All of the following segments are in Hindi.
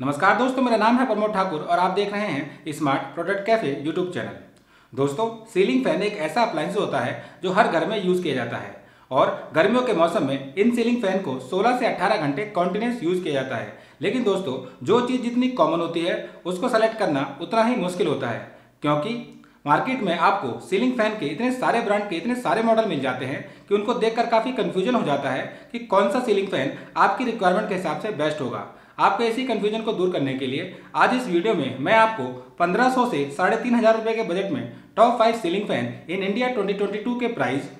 नमस्कार दोस्तों, मेरा नाम है प्रमोद ठाकुर और आप देख रहे हैं smart product cafe YouTube channel दोस्तों सीलिंग फ़ैन एक ऐसा अप्लायंस होता है जो हर घर में यूज़ किया जाता है और गर्मियों के मौसम में इन सीलिंग फ़ैन को 16 से 18 घंटे कॉन्टिन्यूस यूज़ किया जाता है। लेकिन दोस्तों, जो चीज़ जितनी कॉमन होती है, उसको सेलेक्ट करना उतना ही मुश्किल होता है, क्योंकि मार्केट में आपको सीलिंग फ़ैन के इतने सारे ब्रांड के इतने सारे मॉडल मिल जाते हैं कि उनको देखकर काफ़ी कंफ्यूजन हो जाता है कि कौन सा सीलिंग फ़ैन आपकी रिक्वायरमेंट के हिसाब से बेस्ट होगा। आपके इसी कन्फ्यूज़न को दूर करने के लिए, आज इस वीडियो में मैं आपको 1500 से साढ़े तीन हज़ार रुपये के बजट में top five ceiling fan in India 2022 के price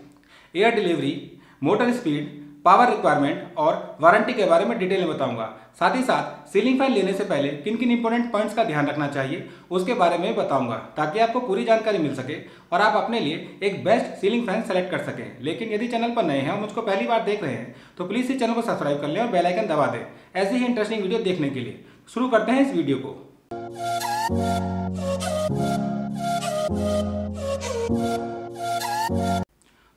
air delivery motor speed power requirement और वारंटी के बारे में डिटेल में बताऊँगा। साथ ही साथ, सीलिंग फ़ैन लेने से पहले किन किन इंपॉर्टेंट पॉइंट्स का ध्यान रखना चाहिए, उसके बारे में बताऊँगा, ताकि आपको पूरी जानकारी मिल सके और आप अपने लिए एक बेस्ट सीलिंग फ़ैन सेलेक्ट कर सकें। लेकिन यदि चैनल पर नए हैं और मुझको पहली बार देख रहे हैं तो प्लीज़ इस चैनल को सब्सक्राइब कर लें और बेलाइकन दबा दें। ऐसी ही इंटरेस्टिंग वीडियो देखने के लिए। शुरू करते हैं इस वीडियो को।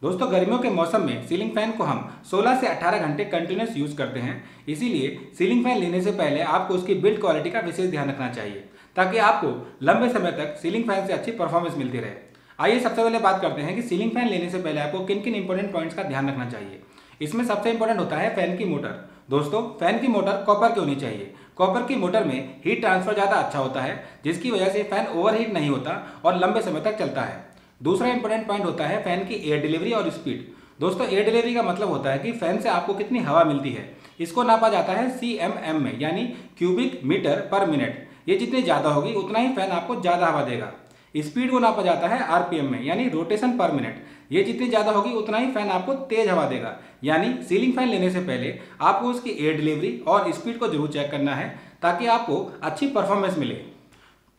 दोस्तों, गर्मियों के मौसम में सीलिंग फ़ैन को हम 16 से 18 घंटे कंटिन्यूस यूज़ करते हैं। इसीलिए सीलिंग फ़ैन लेने से पहले आपको उसकी बिल्ड क्वालिटी का विशेष ध्यान रखना चाहिए, ताकि आपको लंबे समय तक सीलिंग फ़ैन से अच्छी परफॉर्मेंस मिलती रहे। आइए सबसे पहले बात करते हैं कि सीलिंग फ़ैन लेने से पहले आपको किन किन इंपॉर्टेंट पॉइंट्स का ध्यान रखना चाहिए। इसमें सबसे इंपॉर्टेंट होता है फ़ैन की मोटर दोस्तों फ़ैन की मोटर कॉपर की होनी चाहिए। कॉपर की मोटर में हीट ट्रांसफ़र ज़्यादा अच्छा होता है, जिसकी वजह से फ़ैन ओवरहीट नहीं होता और लंबे समय तक चलता है। दूसरा इंपॉर्टेंट पॉइंट होता है फ़ैन की एयर डिलीवरी और स्पीड दोस्तों एयर डिलीवरी का मतलब होता है कि फ़ैन से आपको कितनी हवा मिलती है। इसको नापा जाता है सी एम एम में, यानी क्यूबिक मीटर पर मिनट ये जितनी ज़्यादा होगी, उतना ही फ़ैन आपको ज़्यादा हवा देगा। स्पीड को नापा जाता है आरपीएम में, यानी रोटेशन पर मिनट ये जितनी ज़्यादा होगी, उतना ही फ़ैन आपको तेज हवा देगा। यानी सीलिंग फ़ैन लेने से पहले आपको उसकी एयर डिलीवरी और स्पीड को ज़रूर चेक करना है, ताकि आपको अच्छी परफॉर्मेंस मिले।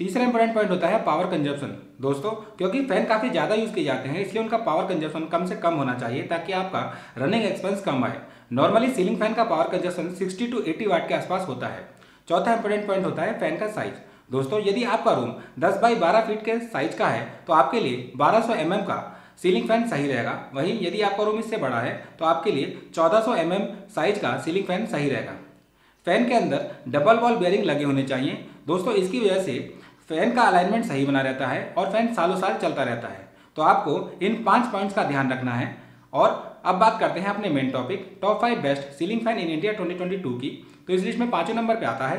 तीसरा इंपॉर्टेंट पॉइंट होता है पावर कंजप्शन दोस्तों, क्योंकि फ़ैन काफ़ी ज़्यादा यूज़ किए जाते हैं, इसलिए उनका पावर कंजप्शन कम से कम होना चाहिए ताकि आपका रनिंग एक्सपेंस कम आए। नॉर्मली सीलिंग फ़ैन का पावर कंजप्शन 60 टू 80 वाट के आसपास होता है। चौथा इंपॉर्टेंट पॉइंट होता है फ़ैन का साइज़ दोस्तों, यदि आपका रूम 10 बाई 12 फीट के साइज़ का है तो आपके लिए 1200 सौ mm का सीलिंग फ़ैन सही रहेगा। वहीं यदि आपका रूम इससे बड़ा है तो आपके लिए 1400 सौ mm साइज़ का सीलिंग फ़ैन सही रहेगा। फ़ैन के अंदर डबल वॉल बेयरिंग लगे होने चाहिए। दोस्तों, इसकी वजह से फ़ैन का अलाइनमेंट सही बना रहता है और फ़ैन सालों साल चलता रहता है। तो आपको इन पाँच पॉइंट्स का ध्यान रखना है। और अब बात करते हैं अपने main topic top five best ceiling fan in India 2022 की। तो इस लिस्ट में पाँचवें नंबर पे आता है।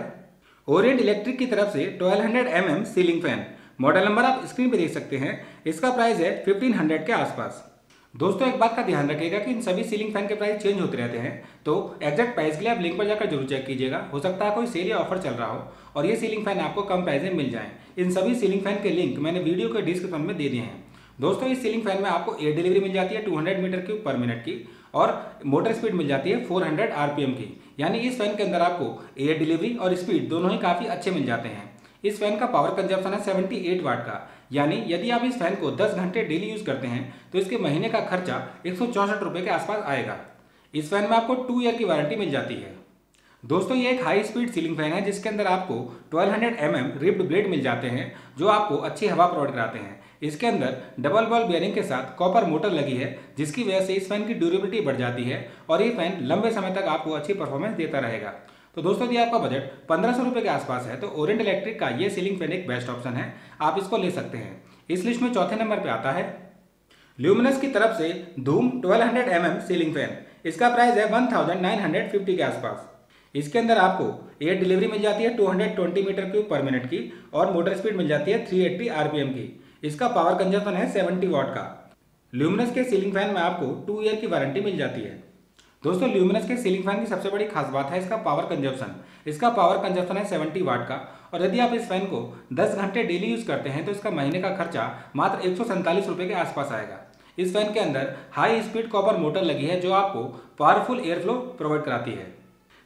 ओरिएंट इलेक्ट्रिक की तरफ़ से 1200 mm ceiling fan model number आप स्क्रीन पे देख सकते हैं। इसका प्राइस है 1500 के आसपास। दोस्तों, एक बात का ध्यान रखिएगा कि इन सभी सीलिंग फ़ैन के प्राइस चेंज होते रहते हैं। तो एक्जैक्ट प्राइस के लिए आप लिंक पर जाकर ज़रूर चेक कीजिएगा। हो सकता है कोई सेल या ऑफ़र चल रहा हो और ये सीलिंग फ़ैन आपको कम प्राइस में मिल जाए। इन सभी सीलिंग फ़ैन के लिंक मैंने वीडियो के डिस्क्रिप्शन में दे दिए हैं। दोस्तों, इस सीलिंग फ़ैन में आपको एयर डिलीवरी मिल जाती है 200 मीटर क्यूब पर मिनट की और मोटर स्पीड मिल जाती है 400 आरपीएम की। यानी इस फ़ैन के अंदर आपको एयर डिलीवरी और स्पीड दोनों ही काफ़ी अच्छे मिल जाते हैं। इस फ़ैन का पावर कंजप्शन है 78 वाट का। यानी यदि आप इस फ़ैन को 10 घंटे डेली यूज़ करते हैं तो इसके महीने का खर्चा एक रुपए के आसपास आएगा। इस फ़ैन में आपको टू ईयर की वारंटी मिल जाती है। दोस्तों, ये एक हाई स्पीड सीलिंग फ़ैन है, जिसके अंदर आपको 1200 हंड्रेड mm रिप्ड ब्लेड मिल जाते हैं, जो आपको अच्छी हवा प्रोवाइड कराते हैं। इसके अंदर डबल बॉल बियरिंग के साथ कॉपर मोटर लगी है, जिसकी वजह से इस फ़ैन की ड्यूरेबिलिटी बढ़ जाती है और ये फ़ैन लंबे समय तक आपको अच्छी परफॉर्मेंस देता रहेगा। तो दोस्तों, यदि आपका बजट पंद्रह सौ के आसपास है तो ओरेंट इलेक्ट्रिक का ये सीलिंग फ़ैन एक बेस्ट ऑप्शन है। आप इसको ले सकते हैं। इस लिस्ट में चौथे नंबर पर आता है ल्यूमिनस की तरफ़ से धूम 1200 हंड्रेड सीलिंग फ़ैन इसका प्राइस है 1950 के आसपास। इसके अंदर आपको एयर डिलीवरी मिल जाती है 220 मीटर क्यूब पर मिनट की और मोटर स्पीड मिल जाती है 380 आरपीएम की। इसका पावर कंजप्शन है 70 वॉट का। ल्यूमिनस के सीलिंग फ़ैन में आपको टू ईयर की वारंटी मिल जाती है। दोस्तों ल्यूमिनस के सीलिंग फ़ैन की सबसे बड़ी खास बात है इसका पावर कंजप्शन इसका पावर कंजप्शन है 70 वाट का और यदि आप इस फ़ैन को 10 घंटे डेली यूज़ करते हैं तो इसका महीने का खर्चा मात्र एक रुपए के आसपास आएगा। इस फ़ैन के अंदर हाई स्पीड कॉपर मोटर लगी है, जो आपको पावरफुल एयर फ्लो प्रोवाइड कराती है।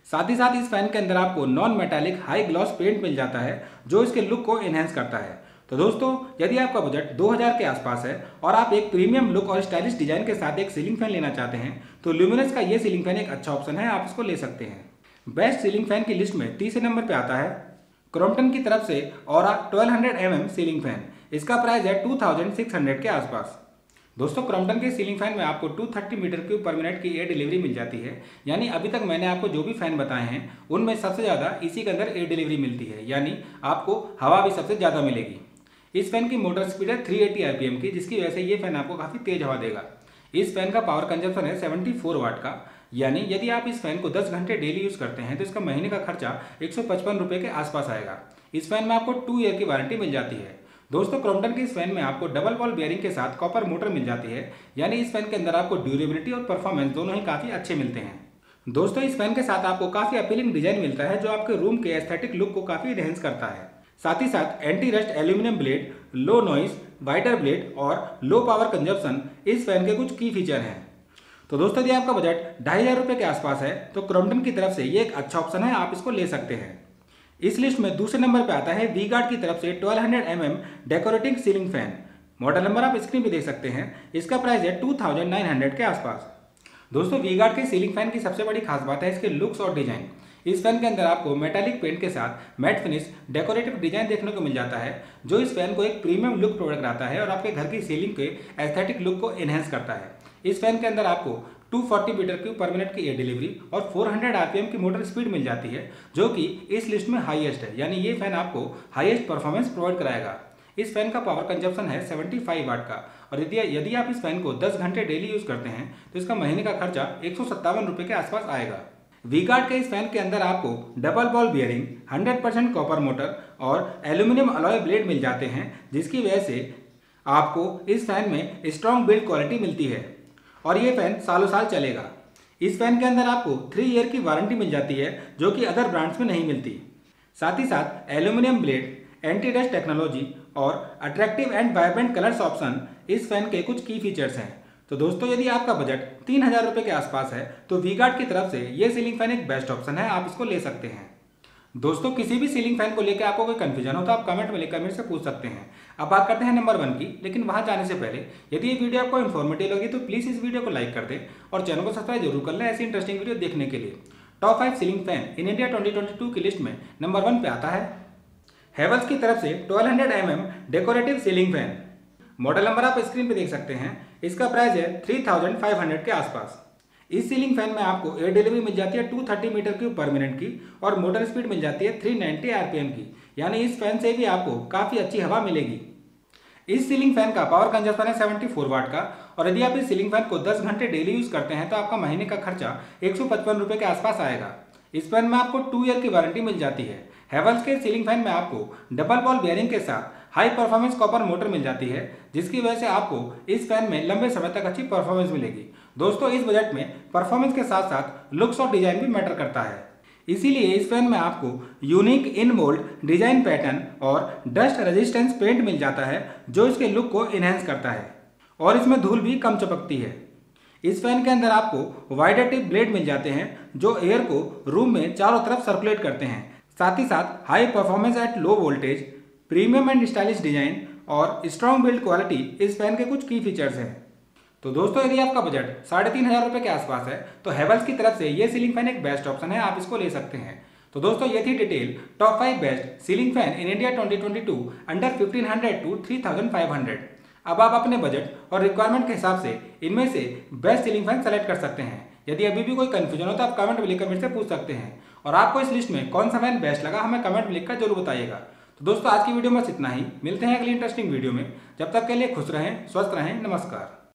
साथ ही साथ इस फ़ैन के अंदर आपको non metallic high gloss paint मिल जाता है, जो इसके लुक को एनहेंस करता है। तो दोस्तों, यदि आपका बजट 2000 के आसपास है और आप एक प्रीमियम लुक और स्टाइलिश डिज़ाइन के साथ एक सीलिंग फ़ैन लेना चाहते हैं तो ल्यूमिनस का ये सीलिंग फ़ैन एक अच्छा ऑप्शन है, आप इसको ले सकते हैं। बेस्ट सीलिंग फ़ैन की लिस्ट में तीसरे नंबर पे आता है क्रॉम्पटन की तरफ़ से और ट्वेल्व 1200 mm सीलिंग फ़ैन इसका प्राइस है 2600 के आसपास। दोस्तों क्रॉम्पटन के सीलिंग फ़ैन में आपको 230 मीटर क्यूब पर मिनट की एयर डिलीवरी मिल जाती है। यानी अभी तक मैंने आपको जो भी फ़ैन बताए हैं, उनमें सबसे ज़्यादा इसी के अंदर एयर डिलीवरी मिलती है। यानी आपको हवा भी सबसे ज़्यादा मिलेगी। इस फ़ैन की मोटर स्पीड है 380 आरपीएम की, जिसकी वजह से ये फ़ैन आपको काफ़ी तेज हवा देगा। इस फ़ैन का पावर कंजप्शन है 74 वाट का। यानी यदि आप इस फ़ैन को 10 घंटे डेली यूज़ करते हैं तो इसका महीने का खर्चा एक सौ के आसपास आएगा। इस फ़ैन में आपको टू ईयर की वारंटी मिल जाती है। दोस्तों क्रॉम्पटन के इस फ़ैन में आपको डबल बॉल बेयरिंग के साथ कॉपर मोटर मिल जाती है। यानी इस फ़ैन के अंदर आपको ड्यूरेबिलिटी और परफॉर्मेंस दोनों ही काफ़ी अच्छे मिलते हैं। दोस्तों, इस फ़ैन के साथ आपको काफ़ी अपीलिंग डिज़ाइन मिलता है, जो आपके रूम के एस्थेटिक लुक को काफ़ी इनहेंस करता है। साथ ही साथ anti rust aluminium blade low noise wider blade और लो पावर कंजप्शन इस फ़ैन के कुछ की फीचर हैं। तो दोस्तों, यदि आपका बजट ढाई हज़ार रुपये के आसपास है तो क्रॉम्पटन की तरफ़ से ये एक अच्छा ऑप्शन है, आप इसको ले सकते हैं। इस लिस्ट में दूसरे नंबर पर आता है वी गार्ड की तरफ़ से 1200 hundred mm decorating ceiling fan model number आप स्क्रीन पे देख सकते हैं। इसका प्राइस है 2900 के आसपास। दोस्तों वी गार्ड के सीलिंग फ़ैन की सबसे बड़ी खास बात है इसके लुक्स और डिज़ाइन इस फ़ैन के अंदर आपको मेटालिक पेंट के साथ मैट फिनिश डेकोरेटिव डिज़ाइन देखने को मिल जाता है, जो इस फ़ैन को एक प्रीमियम लुक प्रोवाइड कराता है और आपके घर की सीलिंग के एस्थेटिक लुक को एनहेंस करता है। इस फ़ैन के अंदर आपको 240 मीटर क्यूब पर मिनट की एयर डिलीवरी और 400 आरपीएम की मोटर स्पीड मिल जाती है, जो कि इस लिस्ट में हाईएस्ट है। यानी ये फ़ैन आपको हाईएस्ट परफॉर्मेंस प्रोवाइड कराएगा। इस फ़ैन का पावर कंजप्शन है 75 वाट का और यदि यदि आप इस फ़ैन को 10 घंटे डेली यूज़ करते हैं तो इसका महीने का खर्चा एक रुपए के आसपास आएगा। वीगार्ड के इस फ़ैन के अंदर आपको double ball bearing 100% copper motor और एल्यूमिनियम अलॉय ब्लेड मिल जाते हैं, जिसकी वजह से आपको इस फ़ैन में स्ट्रॉन्ग बिल्ड क्वालिटी मिलती है और ये फ़ैन सालों साल चलेगा। इस फ़ैन के अंदर आपको थ्री ईयर की वारंटी मिल जाती है, जो कि अदर ब्रांड्स में नहीं मिलती। साथ ही साथ aluminium blade anti dust technology और attractive and vibrant colours option इस फ़ैन के कुछ की फीचर्स हैं। तो दोस्तों, यदि आपका बजट तीन हज़ार रुपये के आसपास है तो वी गार्ड की तरफ़ से ये सीलिंग फ़ैन एक बेस्ट ऑप्शन है, आप इसको ले सकते हैं। दोस्तों, किसी भी सीलिंग फ़ैन को लेकर आपको कोई कंफ्यूजन हो तो आप कमेंट में लेकर मेरे से पूछ सकते हैं। अब बात करते हैं नंबर वन की, लेकिन वहाँ जाने से पहले, यदि ये वीडियो आपको इन्फॉर्मेटिव लगी तो प्लीज़ इस वीडियो को लाइक कर दें और चैनल को सब्सक्राइब ज़रूर कर लें ऐसी इंटरेस्टिंग वीडियो देखने के लिए। Top five ceiling fan in India twenty की लिस्ट में नंबर वन पे आता है। हेवल्स की तरफ़ से twelve hundred M decorative ceiling fan model number आप स्क्रीन पे देख सकते हैं। इसका प्राइस है थ्री थाउज़ेंड फाइव हंड्रेड के आसपास। इस सीलिंग फ़ैन में आपको एयर डिलीवरी मिल जाती है 230 मीटर क्यूब पर मिनट की और मोटर स्पीड मिल जाती है 390 आरपीएम की। यानी इस फ़ैन से भी आपको काफ़ी अच्छी हवा मिलेगी। इस सीलिंग फ़ैन का पावर कंजप्शन है 74 वाट का और यदि आप इस सीलिंग फ़ैन को 10 घंटे डेली यूज़ करते हैं तो आपका महीने का खर्चा एक रुपए के आसपास आएगा। इस फ़ैन में आपको टू ईयर की वारंटी मिल जाती है। हेवल्स के सीलिंग फ़ैन में आपको डबल बॉल बेयरिंग के साथ हाई परफॉर्मेंस कॉपर मोटर मिल जाती है, जिसकी वजह से आपको इस फ़ैन में लंबे समय तक अच्छी परफॉर्मेंस मिलेगी। दोस्तों, इस बजट में परफॉर्मेंस के साथ साथ लुक्स और डिज़ाइन भी मैटर करता है। इसीलिए इस फ़ैन में आपको unique in mould design pattern और डस्ट रेजिस्टेंस पेंट मिल जाता है, जो इसके लुक को इनहेंस करता है। और इसमें धूल भी कम चपकती है। इस फ़ैन के अंदर आपको वाइडर टिप ब्लेड मिल जाते हैं, जो एयर को रूम में चारों तरफ़ सर्कुलेट करते हैं। साथ ही साथ high performance at low voltage premium and stylish design और स्ट्रॉन्ग बिल्ड क्वालिटी इस फ़ैन के कुछ की फीचर्स हैं। तो दोस्तों, यदि आपका बजट साढ़े तीन हज़ार रुपये के आसपास है तो हेवल्स की तरफ़ से ये सीलिंग फ़ैन एक बेस्ट ऑप्शन है, आप इसको ले सकते हैं। तो दोस्तों, ये थी detail top five best ceiling fan in India 2022 under 1500 to 3500 अब आप अपने बजट और रिक्वायरमेंट के हिसाब से इनमें से बेस्ट सीलिंग फ़ैन सेलेक्ट कर सकते हैं। यदि अभी भी कोई कंफ्यूजन हो तो आप कमेंट में लिखकर मेरे से पूछ सकते हैं। और आपको इस लिस्ट में कौन सा फ़ैन बेस्ट लगा, हमें कमेंट में लिखकर ज़रूर बताइएगा। तो दोस्तों, आज की वीडियो में इतना ही। मिलते हैं अगली इंटरेस्टिंग वीडियो में। जब तक के लिए खुश रहें, स्वस्थ रहें। नमस्कार।